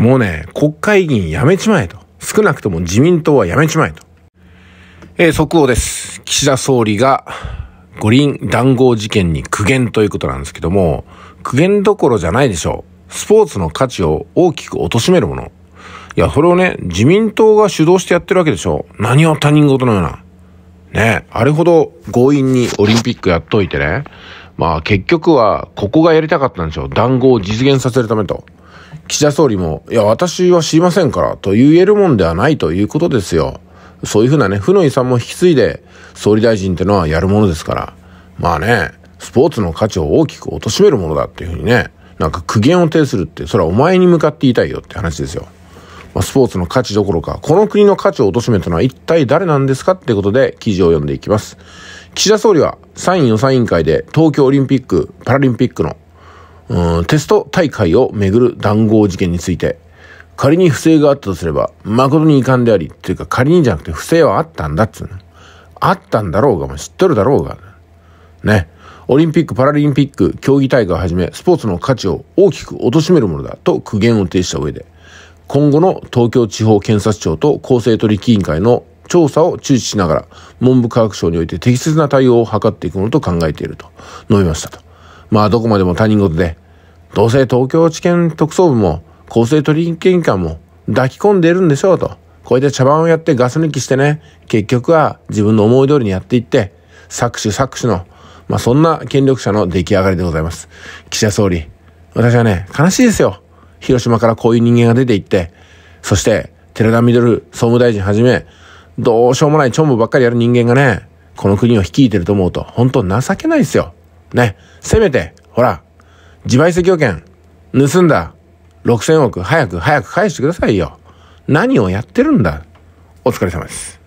もうね、国会議員辞めちまえと。少なくとも自民党は辞めちまえと。えー、速報です。岸田総理が五輪談合事件に苦言ということなんですけども、苦言どころじゃないでしょう。スポーツの価値を大きく貶めるもの。いや、それをね、自民党が主導してやってるわけでしょ。何を他人事のような。ね、あれほど強引にオリンピックやっといてね。まあ結局はここがやりたかったんでしょう。談合を実現させるためと。岸田総理も、いや、私は知りませんから、と言えるもんではないということですよ。そういうふうなね、負の遺産も引き継いで、総理大臣ってのはやるものですから。まあね、スポーツの価値を大きく貶めるものだっていうふうにね、なんか苦言を呈するって、それはお前に向かって言いたいよって話ですよ。まあ、スポーツの価値どころか、この国の価値を貶めたのは一体誰なんですかってことで記事を読んでいきます。岸田総理は参院予算委員会で東京オリンピック・パラリンピックのうんテスト大会をめぐる談合事件について、仮に不正があったとすれば、誠に遺憾であり、っていうか仮にじゃなくて不正はあったんだっつうの。あったんだろうが、もう知っとるだろうが。ね。オリンピック・パラリンピック競技大会をはじめ、スポーツの価値を大きく貶めるものだと苦言を呈した上で、今後の東京地方検察庁と公正取引委員会の調査を注視しながら、文部科学省において適切な対応を図っていくものと考えていると述べましたと。まあどこまでも他人事で、どうせ東京地検特捜部も公正取引委員会も抱き込んでいるんでしょうと。こうやって茶番をやってガス抜きしてね、結局は自分の思い通りにやっていって、搾取搾取の、まあそんな権力者の出来上がりでございます。岸田総理、私はね、悲しいですよ。広島からこういう人間が出て行って、そして寺田稔総務大臣はじめ、どうしようもないチョンボばっかりやる人間がね、この国を率いてると思うと、本当情けないですよ。ね。せめて、ほら、自賠責保険、盗んだ6000億、早く早く返してくださいよ。何をやってるんだ。お疲れ様です。